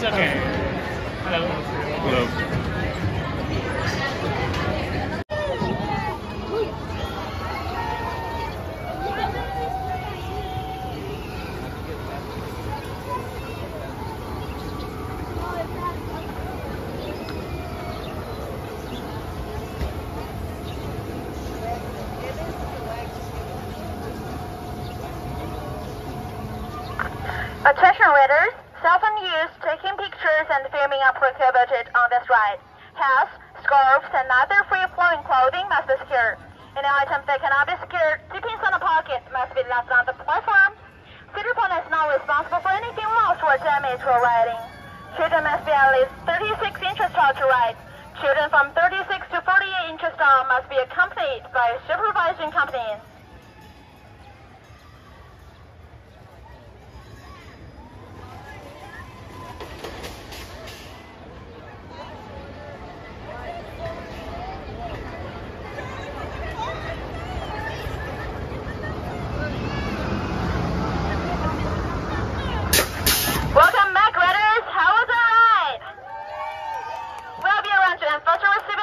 That's okay. Hello. Hello. Attention readers, phone use, taking pictures and filming are prohibited on this ride. Hats, scarves, and other free-flowing clothing must be secured. Any items that cannot be secured, depends on the pocket, must be left on the platform. Point is not responsible for anything lost or damaged while riding. Children must be at least 36 inches tall to ride. Children from 36 to 48 inches tall must be accompanied by a supervising companion. It is virtuous